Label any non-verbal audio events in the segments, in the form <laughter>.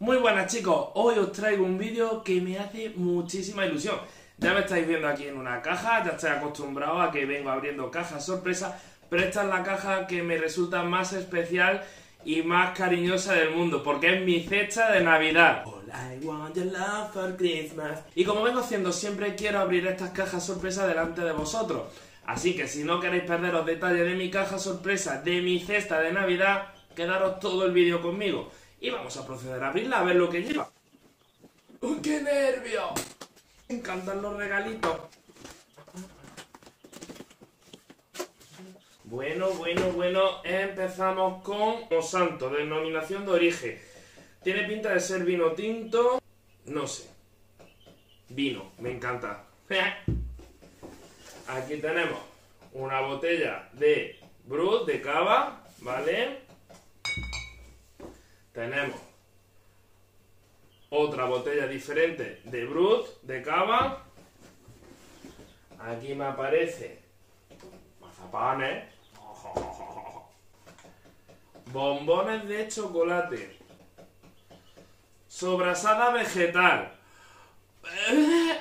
Muy buenas chicos, hoy os traigo un vídeo que me hace muchísima ilusión. Ya me estáis viendo aquí en una caja, ya estoy acostumbrado a que vengo abriendo cajas sorpresa, pero esta es la caja que me resulta más especial y más cariñosa del mundo, porque es mi fecha de Navidad. All I want your love for Christmas. Y como vengo haciendo siempre, quiero abrir estas cajas sorpresa delante de vosotros. Así que si no queréis perderos detalles de mi caja sorpresa, de mi cesta de Navidad, quedaros todo el vídeo conmigo. Y vamos a proceder a abrirla a ver lo que lleva. ¡Uy, qué nervio! Me encantan los regalitos. Bueno, bueno, bueno, empezamos con Osanto, denominación de origen. Tiene pinta de ser vino tinto, no sé. Vino, me encanta. <laughs> Aquí tenemos una botella de Brut, de cava, ¿vale? Tenemos otra botella diferente de Brut, de cava. Aquí me aparece mazapanes, <laughs> bombones de chocolate, sobrasada vegetal. <laughs>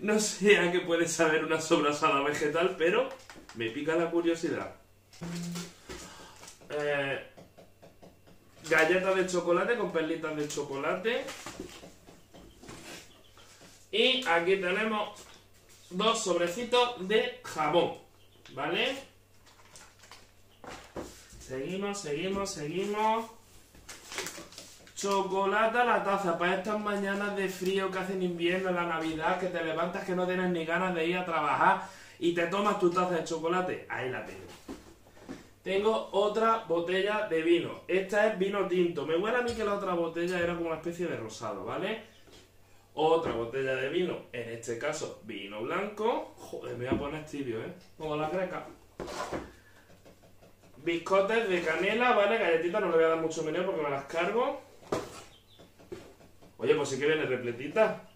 No sé a qué puede saber una sobrasada vegetal, pero me pica la curiosidad. Eh, galletas de chocolate con perlitas de chocolate. Y aquí tenemos dos sobrecitos de jabón, ¿vale? Seguimos, seguimos, seguimos. Chocolate a la taza para estas mañanas de frío que hacen invierno la Navidad, que te levantas que no tienes ni ganas de ir a trabajar y te tomas tu taza de chocolate. Ahí la tengo. Tengo otra botella de vino. Esta es vino tinto. Me huele a mí que la otra botella era como una especie de rosado, ¿vale? Otra botella de vino, en este caso vino blanco. Joder, me voy a poner tibio, ¿eh? Como la greca. Biscotes de canela, ¿vale? Galletitas, no le voy a dar mucho meneo porque me las cargo. Oye, pues sí que viene repletita.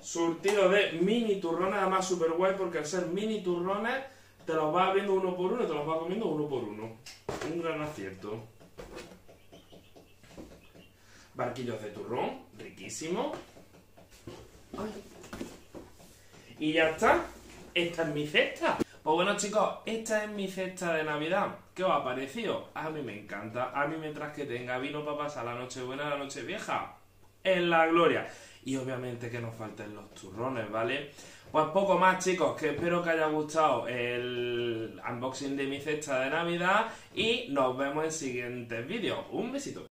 Surtido de mini turrones, además super guay porque al ser mini turrones te los vas viendo uno por uno y te los vas comiendo uno por uno. Un gran acierto. Barquillos de turrón, riquísimo. Y ya está. Esta es mi cesta. Pues bueno chicos, esta es mi cesta de Navidad. ¿Qué os ha parecido? A mí me encanta. A mí mientras que tenga vino para pasar la noche buena, la noche vieja, en la gloria. Y obviamente que nos falten los turrones, ¿vale? Pues poco más chicos, que espero que haya gustado el unboxing de mi cesta de Navidad y nos vemos en siguientes vídeos. Un besito.